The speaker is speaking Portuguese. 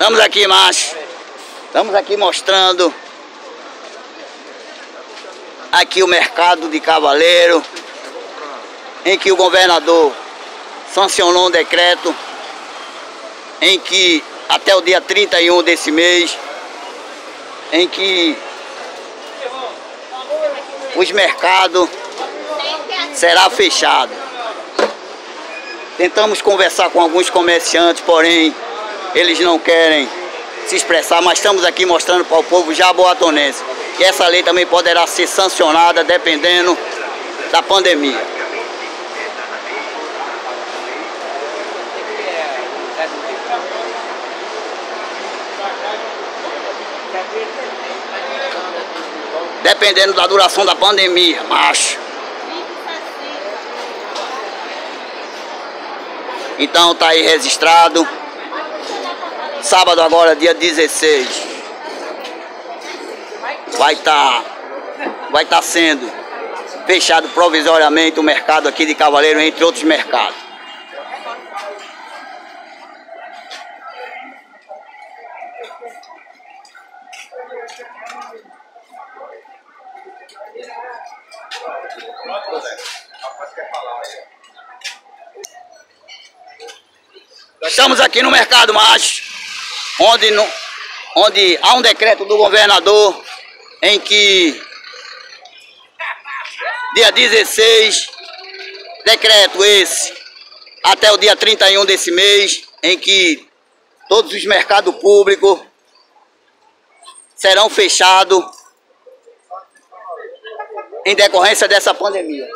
Estamos aqui, macho. Estamos aqui mostrando aqui o mercado de Cavaleiro, em que o governador sancionou um decreto em que até o dia 31 desse mês, em que os mercados será fechado. Tentamos conversar com alguns comerciantes, porém eles não querem se expressar, mas estamos aqui mostrando para o povo jaboatonense que essa lei também poderá ser sancionada dependendo da pandemia. Dependendo da duração da pandemia, macho. Então tá aí registrado. Sábado agora, dia 16. Vai estar tá, vai tá sendo fechado provisoriamente o mercado aqui de Cavaleiro, entre outros mercados. Estamos aqui no Mercado Macho, onde, no, onde há um decreto do governador em que dia 16, decreto esse, até o dia 31 desse mês, em que todos os mercados públicos serão fechados em decorrência dessa pandemia.